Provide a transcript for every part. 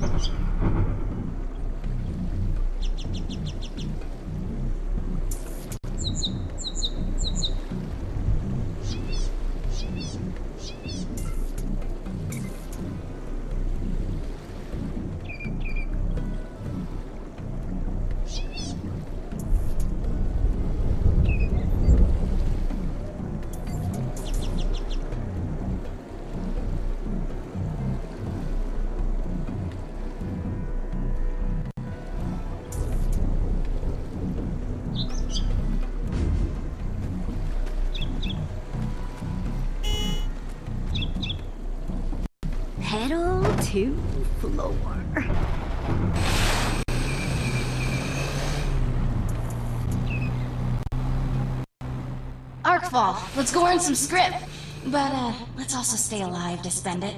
Tá Thank you. To floor. Arcfall, let's go earn some script. But, uh, let's also stay alive to spend it.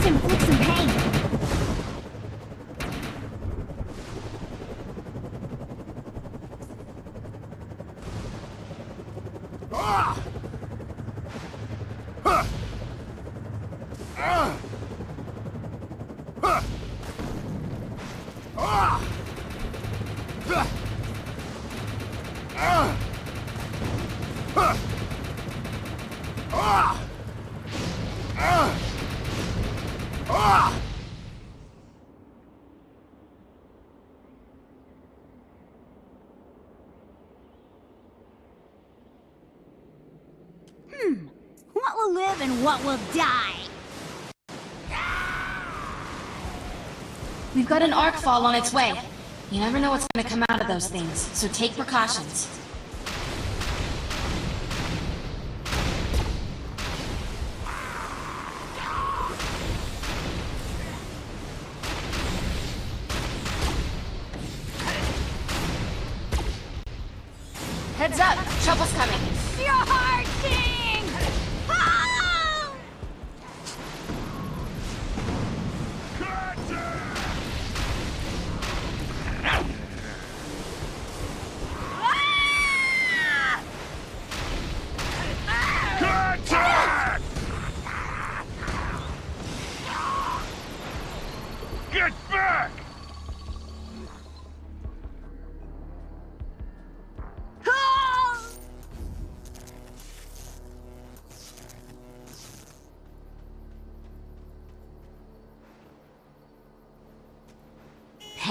Let's inflict some pain. What what will die? We've got an arc fall on its way. You never know what's gonna come out of those things, so take precautions.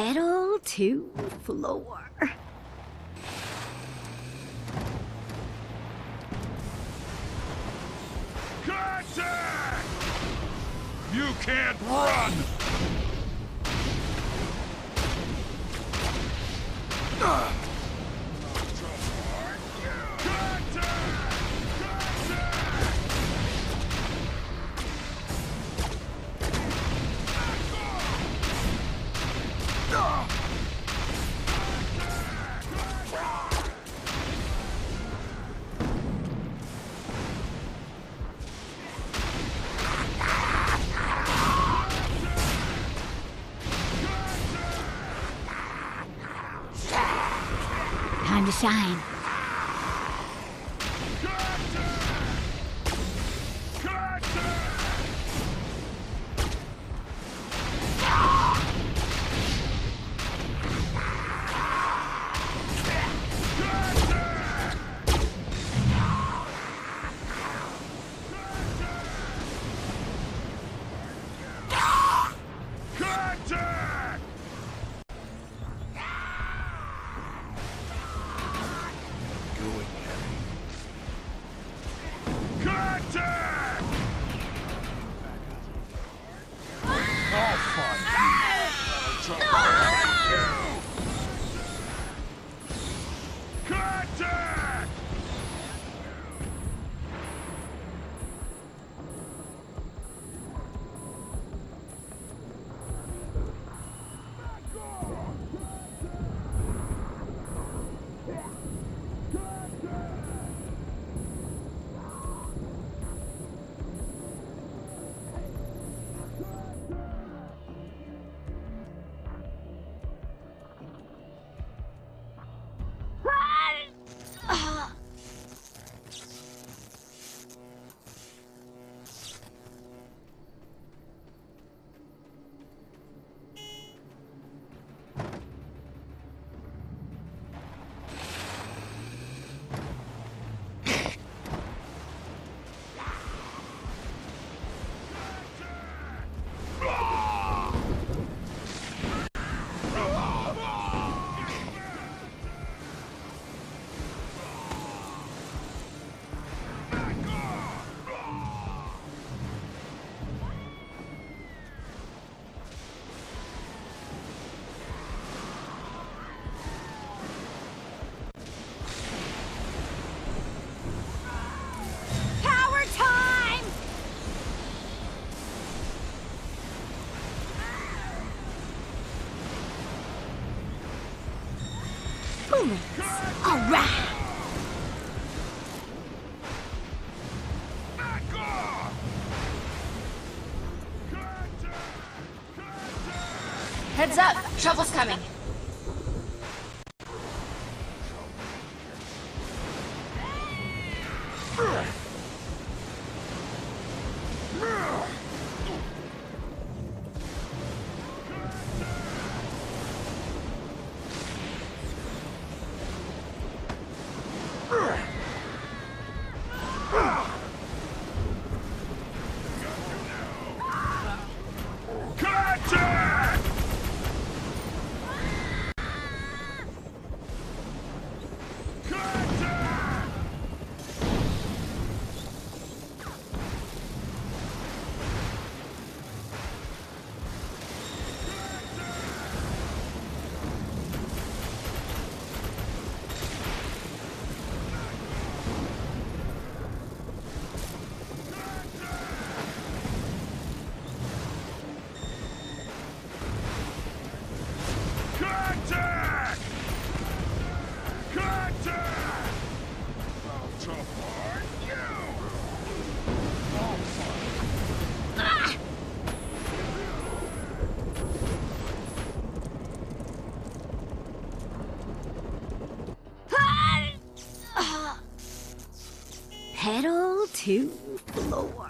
Pedal to floor. Contact! You can't run! Ugh. shine. Victory! moments. All right. Heads up, trouble's coming. Ugh. pedal to floor.